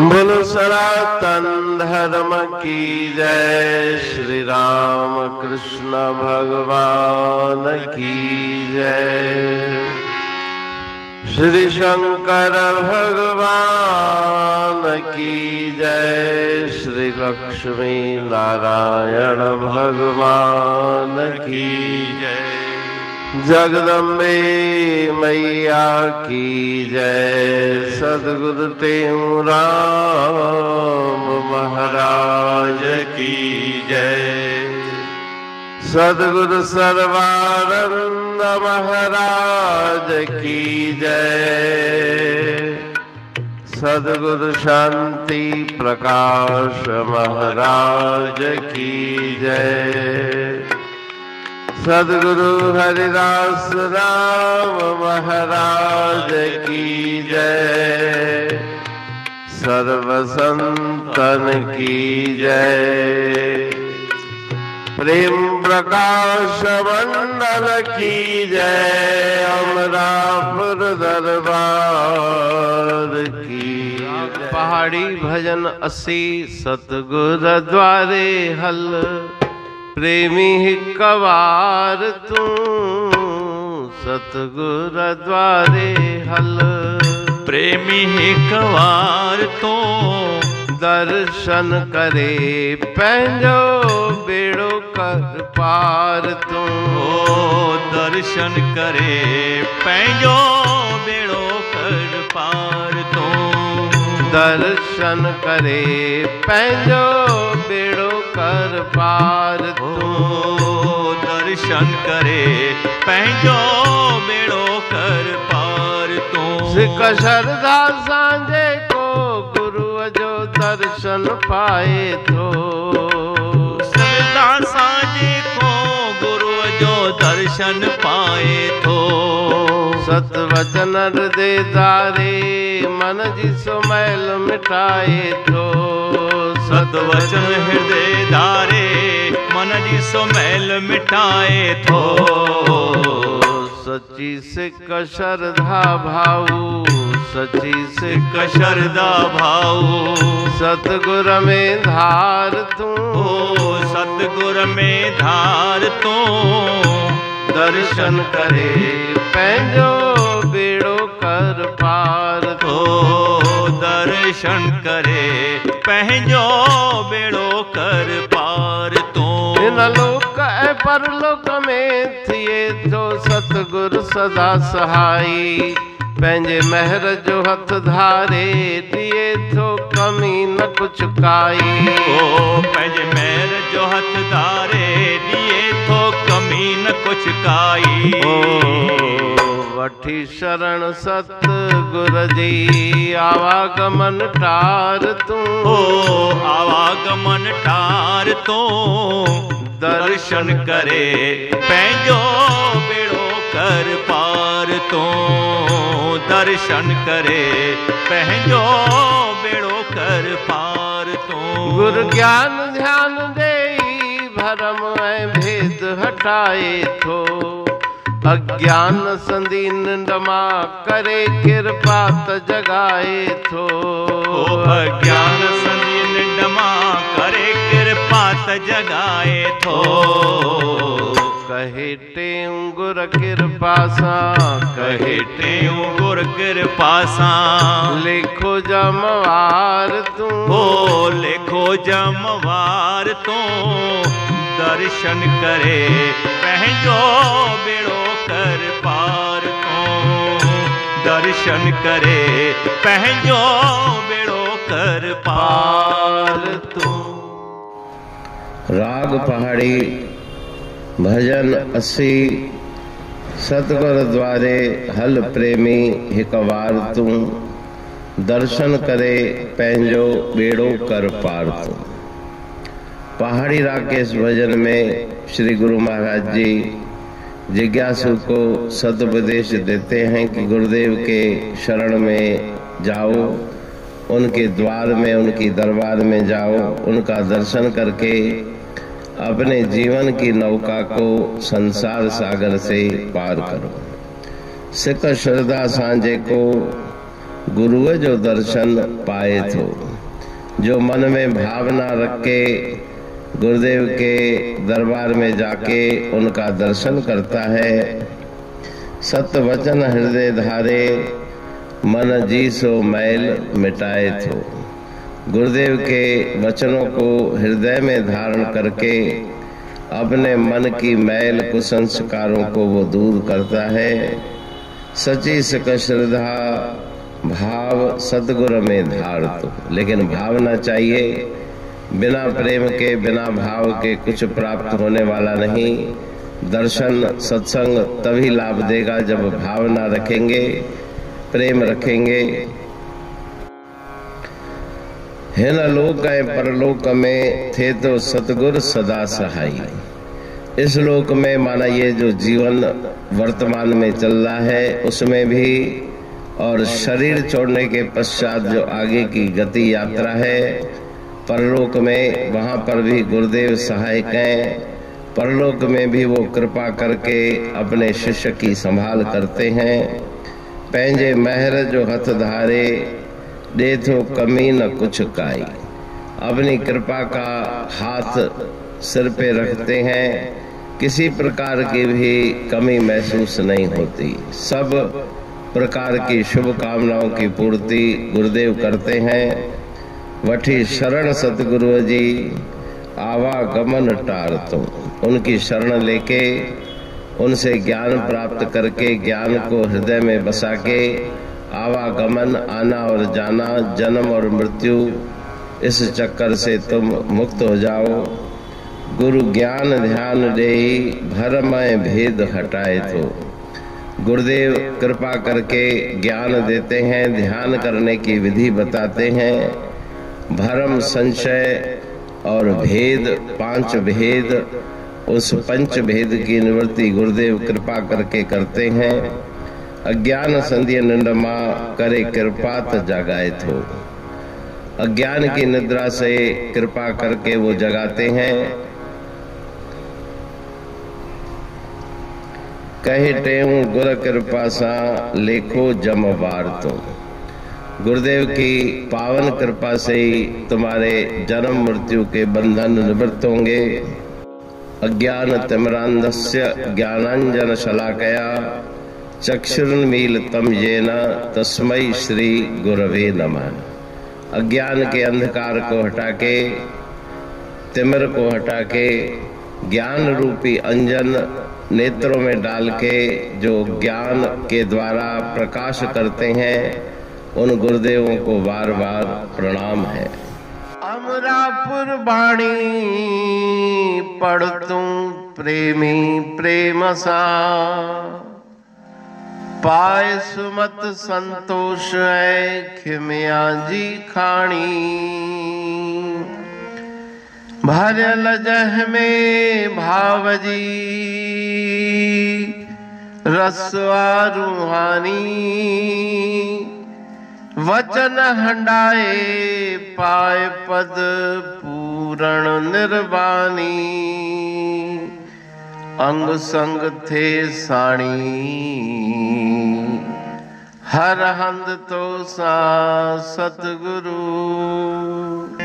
बोलो सनातन धर्म की जय श्री राम कृष्ण भगवान की जय। श्री शंकर भगवान की जय। श्री लक्ष्मी नारायण भगवान की जय। जगदम्बे मैया की जय। सदगुरु राम महाराज की जय। सदगुरु सर्वानंद महाराज की जय। सदगुरु शांति प्रकाश महाराज की जय। सदगुरु हरिदास राम महाराज की जय। सर्व संतन की जय। प्रेम प्रकाश मंडल की जय। अमरापुर दरबार की पहाड़ी भजन असी सतगुर द्वारे हल। प्रेमी कवार तू सतगुर द्वारे हल। प्रेमी हिकवार तो। दर्शन करे पंहिंजो बेड़ो कर पार तू। दर्शन करे पंहिंजो बेड़ो कर पार तू। दर्शन करे पंहिंजो कर पार तू। दर्शन करे पंहिंजो बेड़ो कर पार तो। सिख श्रद्धा सांझे को गुरुअ जो दर्शन पाए थो सदा साजे को गुरु जो दर्शन पाए थो सत वचन दे दारे मन जी सुमैल मिटाए थो सत वचन हृदय धारे मन जी सो मैल मिटाए थो। सची सिख श्रद्धा भाऊ सची सिख कशरदा भाऊ। सतगुर में धार तू। सतगुर में धार तू। दर्शन करे पंहिंजो बेड़ो कर पार तो। दर्शन करे पंहिंजो बेड़ो कर पार तो। इन लोक ऐं परलोक में थिए थो सतगुरु सदा सहाई। पंहिंजे महर जो हथ धारे दिए थो कमी न कुझु काई। शरण सतगुर जी आवागमन टार तूं। ओ आवागमन टार तो। दर्शन करे पंहिंजो बेड़ो कर पार तो। दर्शन करे पंहिंजो बेड़ो कर पार तो। गुरु ज्ञान ध्यान दे भरम ऐं भेद हटाए थो। अज्ञान संधी निंड माँ करे कृपा त जगाए थो। अज्ञान संधि निंडमा करे कृपा त जगाए थो। कहे टेऊं गुर कृपा सां कहे टेऊं गुर कृपा सां। लिखो जमवार तूं। ओ लेखो जमवार तो दर्शन करे पंहिंजो बेड़ो कर पार तो दर्शन करे पंहिंजो बेड़ो कर पार तो। राग पहाड़ी, भजन असी सतगुर द्वारे हल प्रेमी हिक वार तूं। दर्शन करे पंहिंजो बेड़ो कर पार तूं। पहाड़ी राकेश भजन में श्री गुरु महाराज जी जिज्ञासु को सदुपदेश देते हैं कि गुरुदेव के शरण में जाओ, उनके द्वार में, उनकी दरबार में जाओ, उनका दर्शन करके अपने जीवन की नौका को संसार सागर से पार करो। सिख श्रद्धा सांझे को गुरु जो दर्शन पाए थो, जो मन में भावना रख के गुरुदेव के दरबार में जाके उनका दर्शन करता है। सत्य वचन हृदय धारे, मन जी सो मैल मिटाए थो। गुरुदेव के वचनों को हृदय में धारण करके अपने मन की मैल कुसंस्कारों को वो दूर करता है। सची सक श्रद्धा, भाव सदगुरु में धार तो लेकिन भावना चाहिए बिना प्रेम के, बिना भाव के कुछ प्राप्त होने वाला नहीं। दर्शन, सत्संग तभी लाभ देगा जब भावना रखेंगे, प्रेम रखेंगे। है न लोक है परलोक में थे तो सतगुर सदा सहाय। इस लोक में माना ये जो जीवन वर्तमान में चल रहा है, उसमें भी और शरीर छोड़ने के पश्चात जो आगे की गति यात्रा है परलोक में वहाँ पर भी गुरुदेव सहायक हैं। परलोक में भी वो कृपा करके अपने शिष्य की संभाल करते हैं। पेंजे महर जो हथ धारे, दे तो कमी न कुछ काई। अपनी कृपा का हाथ सिर पे रखते हैं। किसी प्रकार की भी कमी महसूस नहीं होती। सब प्रकार की शुभकामनाओं की पूर्ति गुरुदेव करते हैं। वठी शरण सतगुरु जी आवागमन टार तुम। उनकी शरण लेके, उनसे ज्ञान प्राप्त करके, ज्ञान को हृदय में बसा के आवागमन आना और जाना, जन्म और मृत्यु, इस चक्कर से तुम मुक्त हो जाओ। गुरु ज्ञान ध्यान दे भरमय भेद हटाए तो। गुरुदेव कृपा करके ज्ञान देते हैं, ध्यान करने की विधि बताते हैं। भरम संशय और भेद, पाँच भेद, उस पंच भेद की निवृत्ति गुरुदेव कृपा करके करते हैं। अज्ञान संध्य निंडमा करे कृपा जगाए थो अज्ञान की निद्रा से कृपा करके वो जगाते हैं। कहे टेऊ गुर कृपा सा, लेखो जम बार तुम। गुरुदेव की पावन कृपा से ही तुम्हारे जन्म मृत्यु के बंधन निवृत्त होंगे। अज्ञान तिमरांधस्य ज्ञानांजन शलाकया, चक्षुर्मील तम ये तस्मय श्री गुरवे नमः। अज्ञान के अंधकार को हटा के तिमर को हटा के ज्ञान रूपी अंजन नेत्रों में डाल के जो ज्ञान के द्वारा प्रकाश करते हैं उन गुरुदेवों को बार बार प्रणाम है। अमरापुर बाणी पढ़ तू प्रेमी प्रेम सा पाए सुमत संतोष है खिमिया जी खाणी। भर जह में भाव जी। रसवा रूहानी वचन हंडाए, पाए पद पूरण निर्वाणी। अंग संग थे साणी। हर हंद तो सा सतगुरु।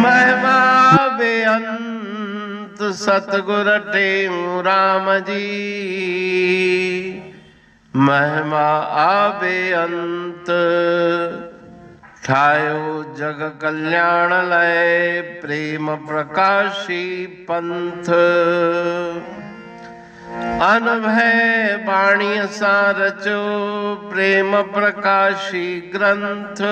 महिमा बेअंत सतगुर टेम राम जी। महिमा आबे अंत ठायो जग कल्याण लय प्रेम प्रकाशी पंथ। अनभय बाणी सारचो प्रेम प्रकाशी ग्रंथ।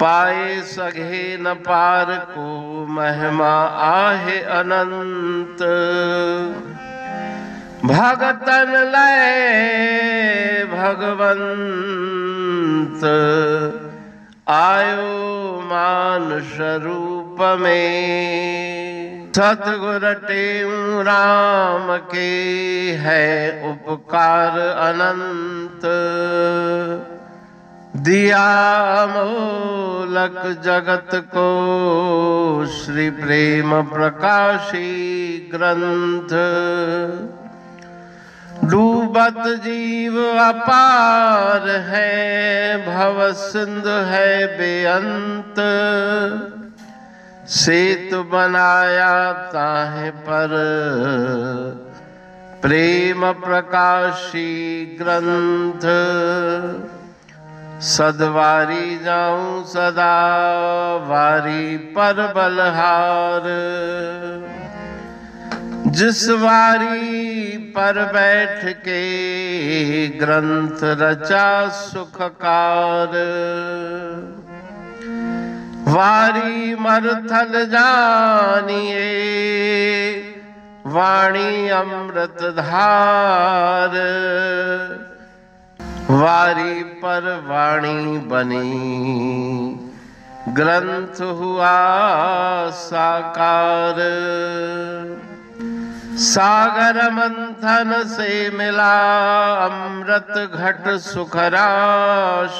पाए सघे न पार को महिमा आहे अनंत। भगतन लय भगवंत आयो मानुष रूप में। सतगुर टेम राम के है उपकार अनंत। दिया मोलक जगत को श्री प्रेम प्रकाशी ग्रंथ। डूबत जीव अपार है भव सिंध है बेअंत। सेतु बनाया ताहे पर, प्रेम प्रकाशी ग्रंथ। सदवारी जाऊँ सदा वारी पर बलहार। जिस वारी पर बैठ के ग्रंथ रचा सुखकार। वारी मरथल जानिए, वाणी अमृत धार। वारी पर वाणी बनी, ग्रंथ हुआ साकार। सागर मंथन से मिला अमृत घट सुखराश।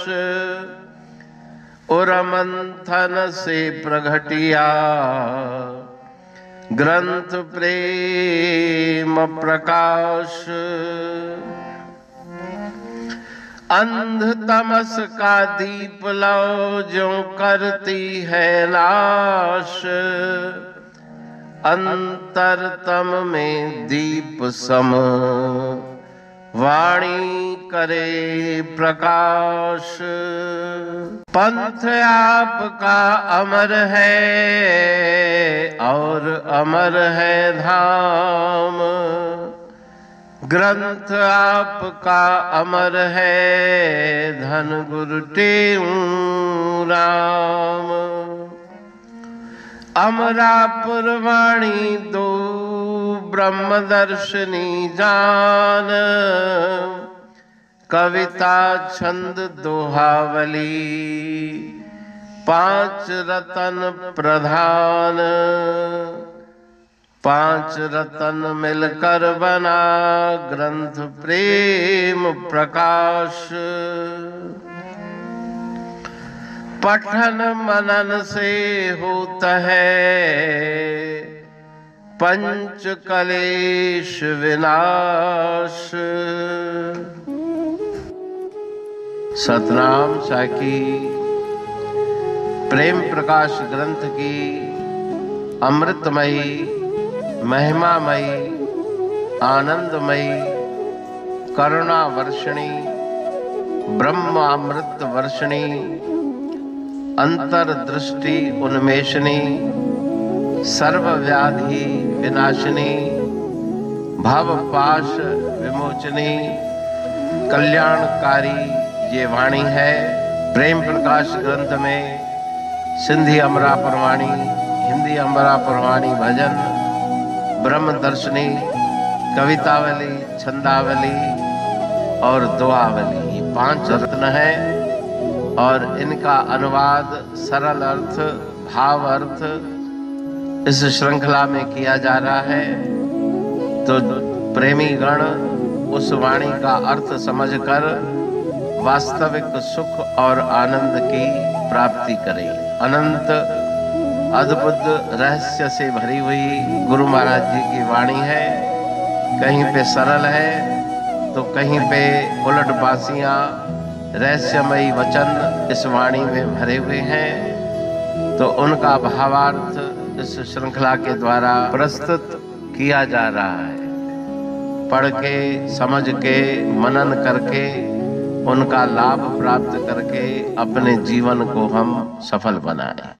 उर मंथन से प्रघटिया ग्रंथ प्रेम प्रकाश। अंध तमस का दीप लो जो करती है नाश। अंतरतम में दीप सम। वाणी करे प्रकाश। पंथ आपका अमर है और अमर है धाम। ग्रंथ आपका अमर है, धन गुरु राम। अमरापुर वाणी दो ब्रह्म दर्शनी जान। कविता छंद दोहावली। पाँच रतन प्रधान। पाँच रतन मिलकर बना ग्रंथ प्रेम प्रकाश। पठन मनन से होता है। पंच कलेश विनाश। सतनाम साकी प्रेम प्रकाश ग्रंथ की अमृतमयी, महिमामयी, आनंदमयी करुणा वर्षणी ब्रह्म अमृत वर्षणी अंतर्दृष्टि उन्मेषणी, सर्वव्याधि विनाशिनी भव पाश विमोचनी, कल्याणकारी ये वाणी है। प्रेम प्रकाश ग्रंथ में सिंधी अमरा पुरवाणी, हिंदी अमरा पुरवाणी भजन, ब्रह्म दर्शनी, कवितावली, छंदावली और दुआवली। ये पाँच रत्न है। और इनका अनुवाद सरल अर्थ, भाव अर्थ इस श्रृंखला में किया जा रहा है। तो प्रेमी गण उस वाणी का अर्थ समझकर वास्तविक सुख और आनंद की प्राप्ति करें। अनंत अद्भुत रहस्य से भरी हुई गुरु महाराज जी की वाणी है। कहीं पे सरल है तो कहीं पे उलट बासियाँ रहस्यमयी वचन इस वाणी में भरे हुए हैं। तो उनका भावार्थ इस श्रृंखला के द्वारा प्रस्तुत किया जा रहा है। पढ़ के, समझ के, मनन करके, उनका लाभ प्राप्त करके अपने जीवन को हम सफल बनाए।